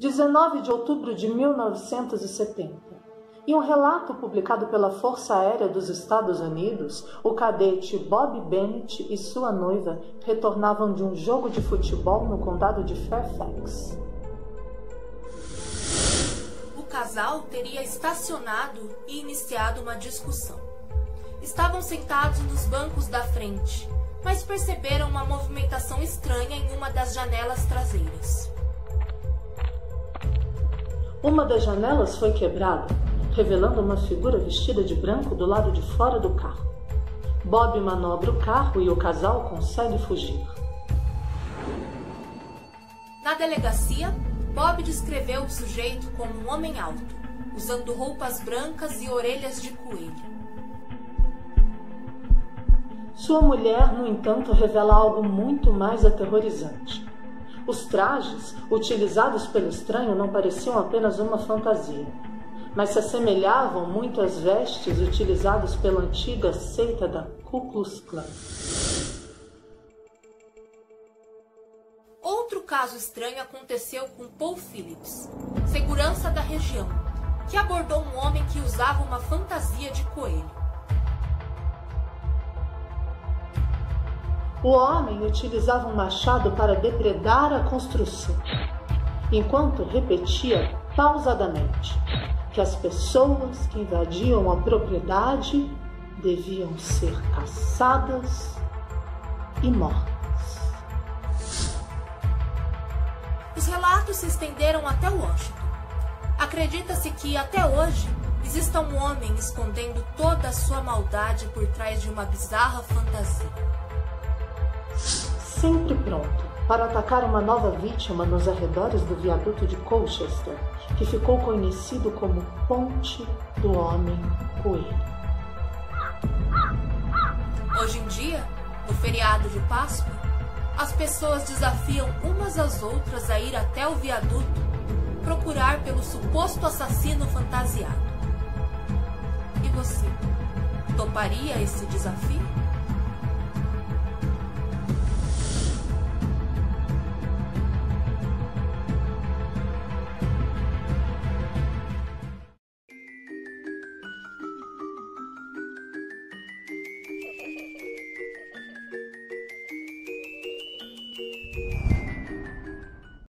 19 de outubro de 1970. Em um relato publicado pela Força Aérea dos Estados Unidos, o cadete Bob Bennett e sua noiva retornavam de um jogo de futebol no condado de Fairfax. O casal teria estacionado e iniciado uma discussão. Estavam sentados nos bancos da frente, mas perceberam uma movimentação estranha em uma das janelas traseiras. Uma das janelas foi quebrada, revelando uma figura vestida de branco do lado de fora do carro. Bob manobra o carro e o casal consegue fugir. Na delegacia, Bob descreveu o sujeito como um homem alto, usando roupas brancas e orelhas de coelho. Sua mulher, no entanto, revela algo muito mais aterrorizante. Os trajes utilizados pelo estranho não pareciam apenas uma fantasia, mas se assemelhavam muito às vestes utilizadas pela antiga seita da Ku Klux Klan. Outro caso estranho aconteceu com Paul Phillips, segurança da região, que abordou um homem que usava uma fantasia de coelho. O homem utilizava um machado para depredar a construção, enquanto repetia pausadamente que as pessoas que invadiam a propriedade deviam ser caçadas e mortas. Os relatos se estenderam até Washington. Acredita-se que, até hoje, exista um homem escondendo toda a sua maldade por trás de uma bizarra fantasia sempre pronto para atacar uma nova vítima nos arredores do viaduto de Colchester, que ficou conhecido como Ponte do Homem Coelho. Hoje em dia, no feriado de Páscoa, as pessoas desafiam umas às outras a ir até o viaduto procurar pelo suposto assassino fantasiado. E você, toparia esse desafio?